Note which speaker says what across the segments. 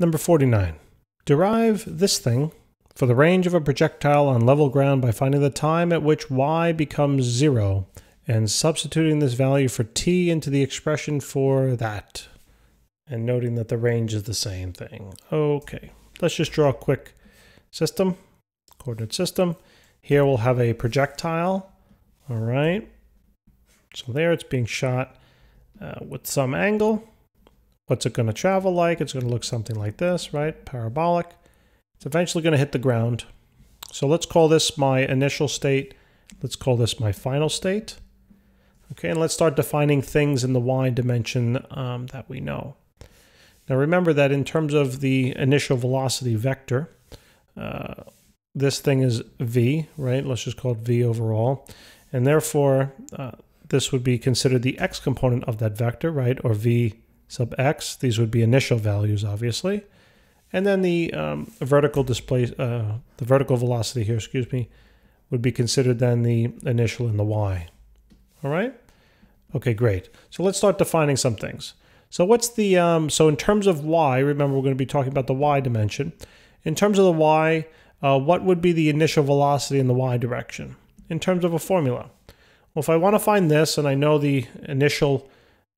Speaker 1: Number 49. Derive this thing for the range of a projectile on level ground by finding the time at which y becomes 0 and substituting this value for t into the expression for that. And noting that the range is the same thing. Okay, let's just draw a quick system, coordinate system. Here we'll have a projectile. All right. So there it's being shot uh, with some angle. What's it going to travel like? It's going to look something like this, right? Parabolic. It's eventually going to hit the ground. So let's call this my initial state. Let's call this my final state. Okay, and let's start defining things in the y dimension um, that we know. Now remember that in terms of the initial velocity vector, uh, this thing is v, right? Let's just call it v overall. And therefore, uh, this would be considered the x component of that vector, right? Or v sub x. These would be initial values, obviously. And then the um, vertical display, uh, the vertical velocity here, excuse me, would be considered then the initial in the y. All right? Okay, great. So let's start defining some things. So what's the, um, so in terms of y, remember we're going to be talking about the y dimension. In terms of the y, uh, what would be the initial velocity in the y direction? In terms of a formula. Well, if I want to find this and I know the initial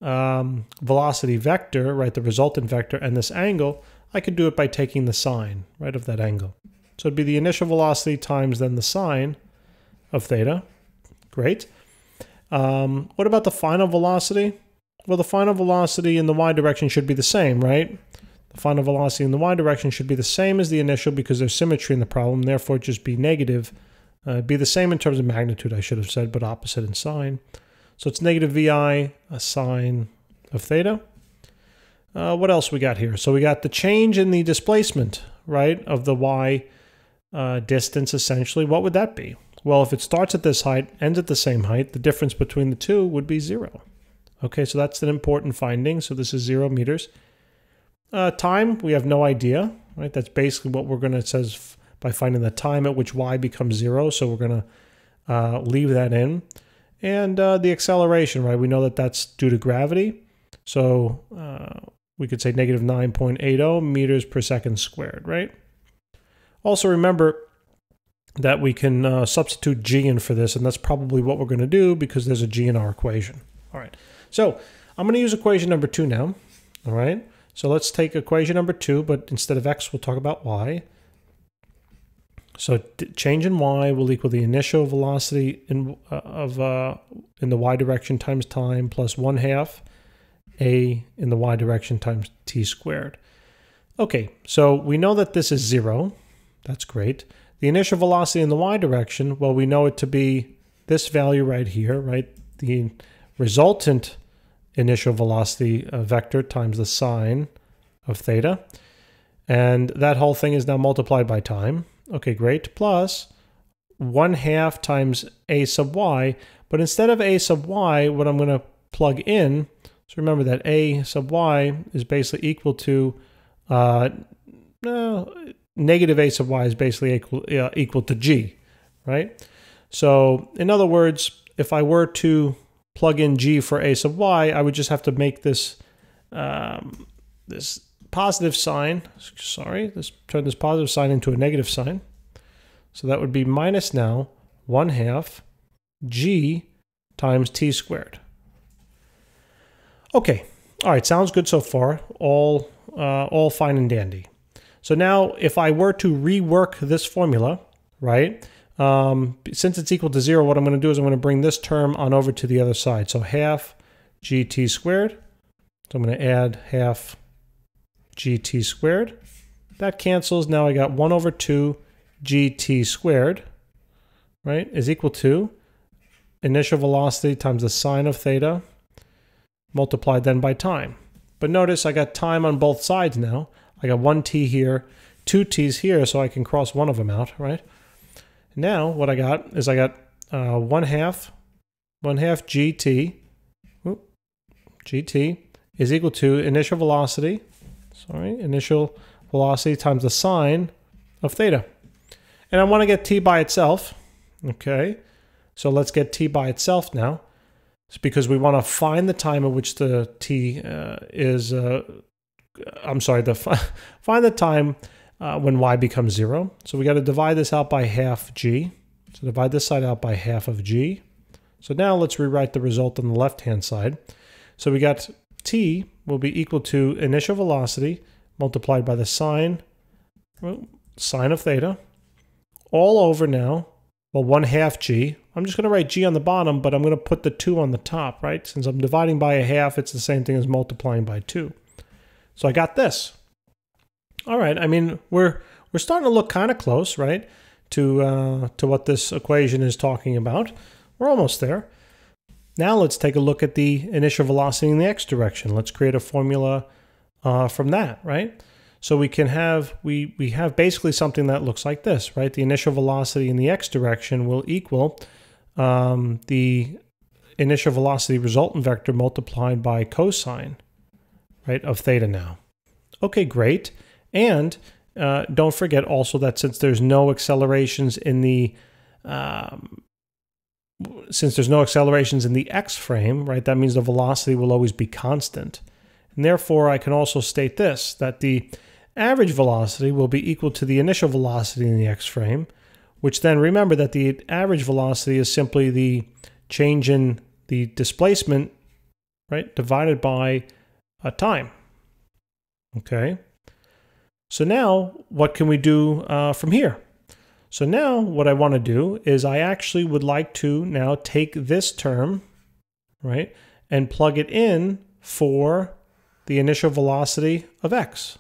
Speaker 1: um, velocity vector, right, the resultant vector, and this angle, I could do it by taking the sine, right, of that angle. So it'd be the initial velocity times then the sine of theta. Great. Um, what about the final velocity? Well, the final velocity in the y direction should be the same, right? The final velocity in the y direction should be the same as the initial because there's symmetry in the problem, therefore just be negative. Uh, be the same in terms of magnitude, I should have said, but opposite in sign. So it's negative vi, a sine of theta. Uh, what else we got here? So we got the change in the displacement, right, of the y uh, distance essentially. What would that be? Well, if it starts at this height, ends at the same height, the difference between the two would be zero. Okay, so that's an important finding. So this is zero meters. Uh, time, we have no idea, right? That's basically what we're going to, says by finding the time at which y becomes zero. So we're going to uh, leave that in. And uh, the acceleration, right? We know that that's due to gravity. So uh, we could say negative 9.80 meters per second squared, right? Also remember that we can uh, substitute g in for this, and that's probably what we're going to do because there's a g in our equation. All right, so I'm going to use equation number two now. All right, so let's take equation number two, but instead of x, we'll talk about y. So change in y will equal the initial velocity in, uh, of uh, in the y direction times time plus 1 half a in the y direction times t squared. Okay, so we know that this is 0. That's great. The initial velocity in the y direction, well, we know it to be this value right here, right? The resultant initial velocity uh, vector times the sine of theta. And that whole thing is now multiplied by time. Okay, great. Plus 1 half times a sub y. But instead of a sub y, what I'm going to plug in, so remember that a sub y is basically equal to, uh, no, negative a sub y is basically equal, uh, equal to g, right? So in other words, if I were to plug in g for a sub y, I would just have to make this um, this positive sign, sorry, let's turn this positive sign into a negative sign. So that would be minus now 1 half g times t squared. Okay, all right, sounds good so far. All, uh, all fine and dandy. So now if I were to rework this formula, right, um, since it's equal to zero, what I'm going to do is I'm going to bring this term on over to the other side. So half gt squared. So I'm going to add half gt squared. That cancels. Now I got 1 over 2 gt squared, right, is equal to initial velocity times the sine of theta multiplied then by time. But notice I got time on both sides now. I got one t here, two t's here, so I can cross one of them out, right? Now what I got is I got uh, 1 half, 1 half gt, whoop, gt is equal to initial velocity sorry, initial velocity times the sine of theta. And I want to get t by itself, okay? So let's get t by itself now. It's because we want to find the time at which the t uh, is uh, I'm sorry, the find the time uh, when y becomes 0. So we got to divide this out by half g. So divide this side out by half of g. So now let's rewrite the result on the left-hand side. So we got t will be equal to initial velocity multiplied by the sine, well, sine of theta, all over now, well, 1 half g. I'm just going to write g on the bottom, but I'm going to put the 2 on the top, right? Since I'm dividing by a half, it's the same thing as multiplying by 2. So I got this. All right, I mean, we're we're starting to look kind of close, right, to uh, to what this equation is talking about. We're almost there. Now let's take a look at the initial velocity in the x direction. Let's create a formula uh, from that, right? So we can have we we have basically something that looks like this, right? The initial velocity in the x direction will equal um, the initial velocity resultant vector multiplied by cosine, right, of theta now. Okay, great. And uh, don't forget also that since there's no accelerations in the um, since there's no accelerations in the x frame, right, that means the velocity will always be constant. And therefore, I can also state this, that the average velocity will be equal to the initial velocity in the x frame, which then remember that the average velocity is simply the change in the displacement, right, divided by a time. Okay. So now what can we do uh, from here? So now what I want to do is I actually would like to now take this term, right, and plug it in for the initial velocity of x.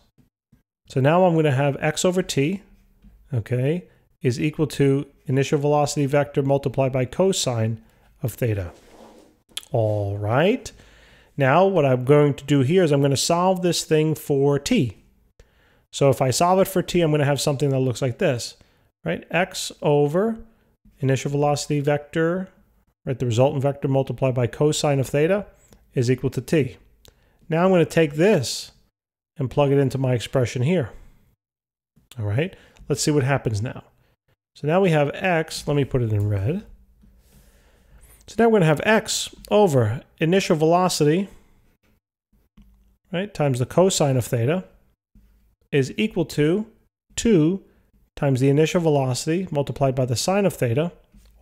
Speaker 1: So now I'm going to have x over t, okay, is equal to initial velocity vector multiplied by cosine of theta. All right. Now what I'm going to do here is I'm going to solve this thing for t. So if I solve it for t, I'm going to have something that looks like this, right? x over initial velocity vector, right? The resultant vector multiplied by cosine of theta is equal to t. Now I'm going to take this and plug it into my expression here. All right, let's see what happens now. So now we have x, let me put it in red. So now we're going to have x over initial velocity, right, times the cosine of theta, is equal to 2 times the initial velocity multiplied by the sine of theta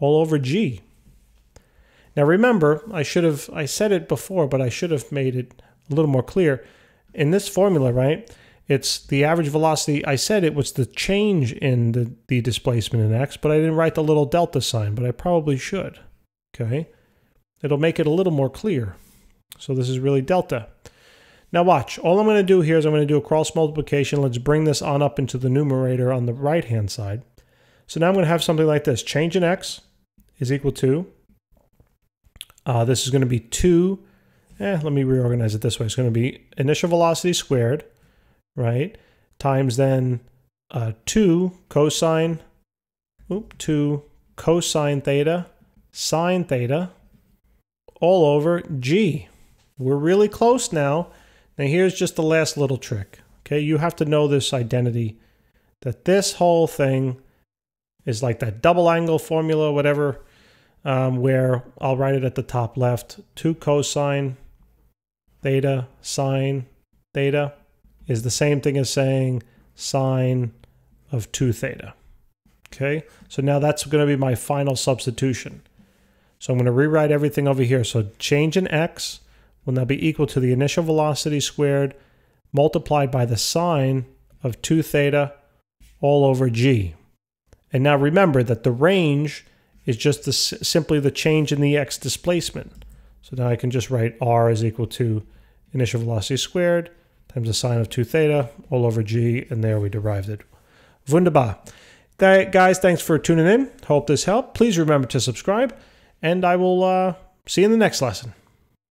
Speaker 1: all over g. Now remember, I should have, I said it before, but I should have made it a little more clear. In this formula, right, it's the average velocity. I said it was the change in the, the displacement in x, but I didn't write the little delta sign, but I probably should. Okay. It'll make it a little more clear. So this is really delta. Now watch, all I'm going to do here is I'm going to do a cross multiplication. Let's bring this on up into the numerator on the right hand side. So now I'm going to have something like this. Change in x is equal to, uh, this is going to be 2, eh, let me reorganize it this way. It's going to be initial velocity squared, right, times then uh, 2 cosine, oop, 2 cosine theta, sine theta, all over g. We're really close now. Now here's just the last little trick. Okay, you have to know this identity that this whole thing is like that double angle formula, whatever, um, where I'll write it at the top left. 2 cosine theta sine theta is the same thing as saying sine of 2 theta. Okay, so now that's going to be my final substitution. So I'm going to rewrite everything over here. So change in x will now be equal to the initial velocity squared multiplied by the sine of 2 theta all over g. And now remember that the range is just the, simply the change in the x displacement. So now I can just write r is equal to initial velocity squared times the sine of 2 theta all over g, and there we derived it. Wunderbar. Guys, thanks for tuning in. Hope this helped. Please remember to subscribe, and I will uh, see you in the next lesson.